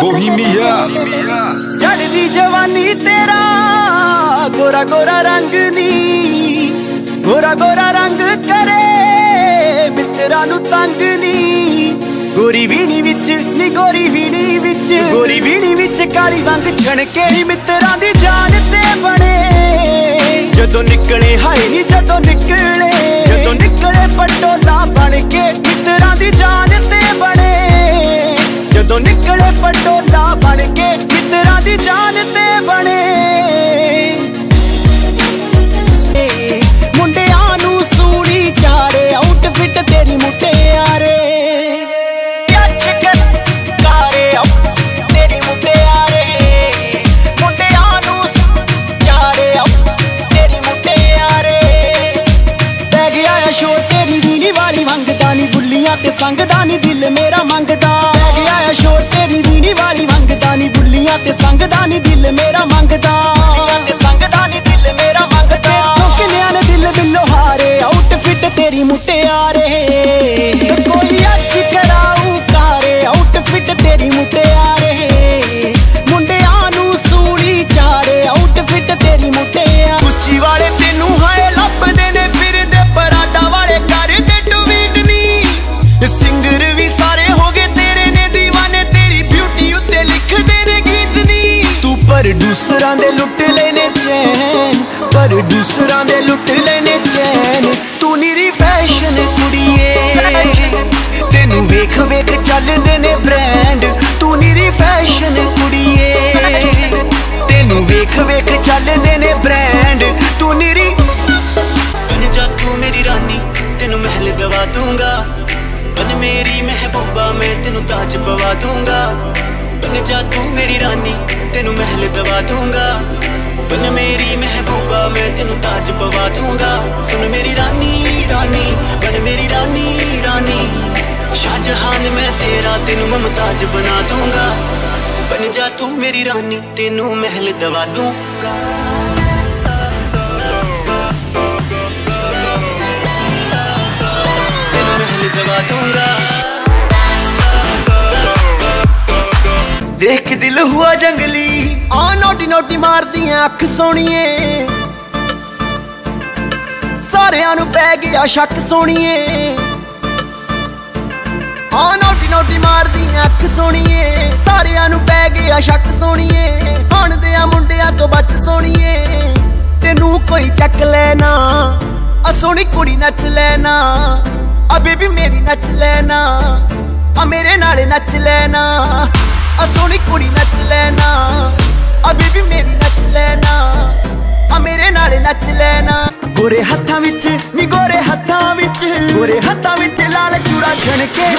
Bohemia ਜੜਦੀ ਜਵਾਨੀ ਤੇਰਾ, ਗੋਰਾ ਗੋਰਾ ਰੰਗ ਨੀ। ਗੋਰਾ ਗੋਰਾ ਰੰਗ ਕਰੇ, ਮਿੱਤਰਾਂ ਨੂੰ ਤੰਗ ਨੀ। ਗੋਰੀ ਵੀਣੀ ਵਿੱਚ ਨੀ, ਗੋਰੀ ਵੀਣੀ ਵਿੱਚ। ਗੋਰੀ ਵੀਣੀ ਵਿੱਚ ਕਾਲੀ ਵੰਗ ਛਣਕੇ ਹੀ ਮਿੱਤਰਾਂ ਦੀ ਜਾਨ ਤੇ ਬਣੇ। ਜਦੋਂ ਨਿਕਲੇ, ਹਾਏ ਨੀ ਜਦੋਂ ਨਿਕਲੇ। ਜਦੋਂ ਨਿਕਲੇ, ਪਟੋਲਾ ਬਣ ਕੇ ਤੇ ਸੰਗਦਾ ਨਹੀਂ ਦਿਲ ਮੇਰਾ ਮੰਗਦਾ। ਪੈ ਗਿਆ ਆ ਸ਼ੋਰ, ਤੇਰੀ ਵੀਣੀ ਵਾਲੀ ਮੰਗਦਾ ਨਹੀਂ ਬੁੱਲੀਆਂ ਤੇ ਸੰਗਦਾ ਨਹੀਂ ਦਿਲ ਮੇਰਾ ਮੰਗਦਾ। ਬੁੱਲੀਆਂ ਤੇ ਸੰਗਦਾ ਨਹੀਂ ਦਿਲ ਮੇਰਾ ਮੰਗਦਾ। ਕਿੰਨਿਆਂ ਨੇ ਦਿਲ ਬਿੱਲੋ ਹਾਰੇ? ਆਊਟਫਿਟ ਤੇਰੀ ਮੁਟਿਆਰੇ ਮੁਟਿਆਰੇ ਮੁੰਡਿਆਂ ਨੂੰ ਸੂੜੀ ਚਾੜੇ ਆਊਟਫਿਟ ਤੇਰੀ ਮੁਟਿਆ। ਉੱਚੀ ਵਾਲੇ ਤੈਨੂੰ ਹਾਏ ਲੱਭਦੇ ਨੇ ਫਿਰਦੇ ਪਰਾਡਾ ਵਾਲੇ ਕਰਦੇ ਟਵੀਟ ਨਹੀਂ ਸਿੰਗਰ ਵੀ ਸਾਰੇ ਹੋ ਗਏ ਤੇਰੇ ਨੇ دیਵਾਨੇ ਤੇਰੀ ਬਿਊਟੀ ਉੱਤੇ ਲਿਖਦੇ ਨੇ ਗੀਤ ਨਹੀਂ ਤੂੰ ਪ੍ਰੋਡਿਊਸਰਾਂ ਦੇ ਲੁੱਟ ਲੈਨੇ ਚੈਨ ਪ੍ਰੋਡਿਊਸਰਾਂ ਦੇ ਲੁੱਟ ਲੈਨੇ ਵੇਖ ਵੇਖ, ਚੱਲਦੇ ਨੇ ਬ੍ਰਾਂਡ ਤੂੰ ਨੀਰੀ। ਬਨ ਜਾ ਤੂੰ ਮੇਰੀ ਰਾਨੀ, ਤੈਨੂੰ ਮਹਿਲ ਦਵਾ ਦੂੰਗਾ। ਬਨ ਮੇਰੀ ਮਹਿਬੂਬਾ, ਮੈਂ ਤੈਨੂੰ ਤਾਜ ਪਵਾ ਦੂੰਗਾ। ਬਨ ਜਾ ਤੂੰ ਮੇਰੀ ਰਾਨੀ, ਤੈਨੂੰ ਮਹਿਲ ਦਵਾ ਦੂੰਗਾ। ਬਨ ਮੇਰੀ ਮਹਿਬੂਬਾ, ਮੈਂ ਤੈਨੂੰ ਤਾਜ ਪਵਾ ਦੂੰਗਾ। ਸੁਣ ਮੇਰੀ ਰਾਨੀ ਰਾਨੀ ਬਨ ਮੇਰੀ ਰਾਨੀ ਰਾਨੀ। ਸ਼ਾਹਜਹਾਨ, ਮੈਂ ਤੇਰਾ, ਤੈਨੂੰ ਮਮਤਾਜ ਬਣਾ ਦੂੰਗਾ। ਜਾ ਤੂੰ ਮੇਰੀ ਰਾਨੀ, ਤੈਨੂੰ ਮਹਿਲ ਦਵਾ ਦੂੰਗਾ। ਤੈਨੂੰ ਮਹਿਲ ਦਵਾ ਦੂੰਗਾ। ਦੇਖ ਦਿਲ ਹੁਆ ਜੰਗਲੀ, ਆ ਨੋਟੀ ਨੋਟੀ ਮਾਰਦੀਆਂ ਅੱਖ ਸੋਣੀਏ ਸਾਰਿਆਂ ਨੂੰ ਪੈ ਗਿਆ ਸ਼ੱਕ ਸੋਣੀਏ ਆ ਨੋਟੀ ਨੋਟੀ ਅੱਖ ਸੋਣੀਏ, ਸਾਰਿਆਂ ਨੂੰ ਪੈ ਗਿਆ ਸ਼ੱਕ ਸੋਣੀਏ ਹੁਣ ਆ ਮੁੰਡਿਆਂ ਤੋਂ ਬਚ ਸੋਣੀਏ। ਤੈਨੂੰ ਕੋਈ ਚੱਕ ਲੈਣਾ, ਆ ਸੋਹਣੀ ਕੁੜੀ ਨੱਚ ਲੈਣਾ, ਆ ਬੇਬੀ ਮੇਰੀ ਨੱਚ ਲੈਣਾ, ਆ ਮੇਰੇ ਨਾਲ ਨੱਚ ਲੈਣਾ, ਆ ਸੋਹਣੀ ਕੁੜੀ ਨੱਚ ਲੈਣਾ, ਆ ਬੇਬੀ ਮੇਰੀ ਨੱਚ ਲੈਣਾ, ਆ ਮੇਰੇ ਨਾਲ ਨੱਚ ਲੈਣਾ। ਗੋਰੇ ਹੱਥਾਂ ਵਿੱਚ, ਨੀ ਗੋਰੇ ਹੱਥਾਂ ਵਿੱਚ, ਗੋਰੇ ਹੱਥਾਂ ਵਿੱਚ ਲਾਲ ਚੂੜਾ ਛਣ ਕੇ